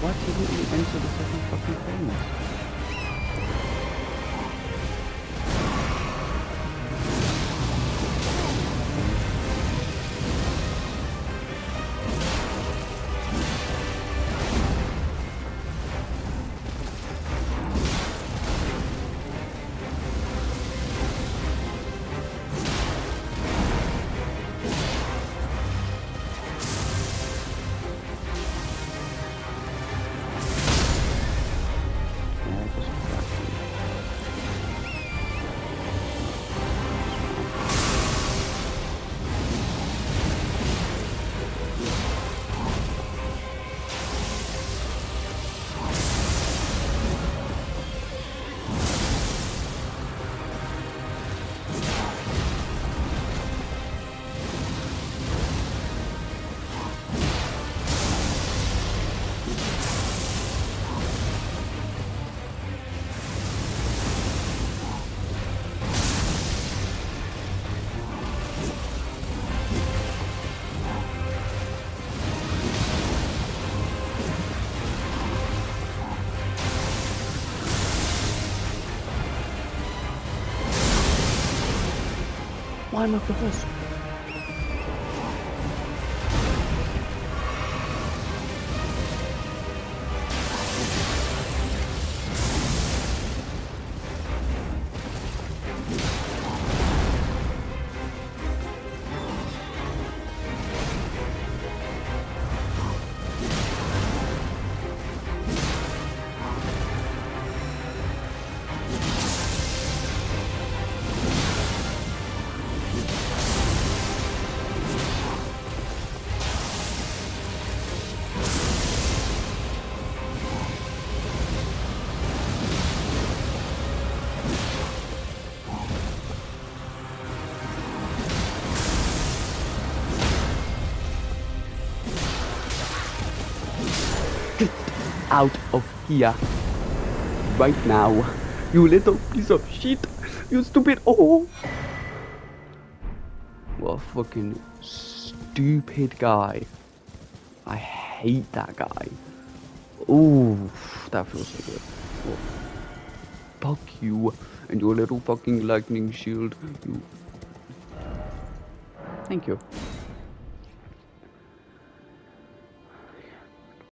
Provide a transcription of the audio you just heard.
Why didn't you enter the second fucking frame? Why am I first? Out of here. Right now. You little piece of shit. You stupid. Oh. What a fucking stupid guy. I hate that guy. Ooh, that feels so good. Oh. Fuck you and your little fucking lightning shield. You. Thank you.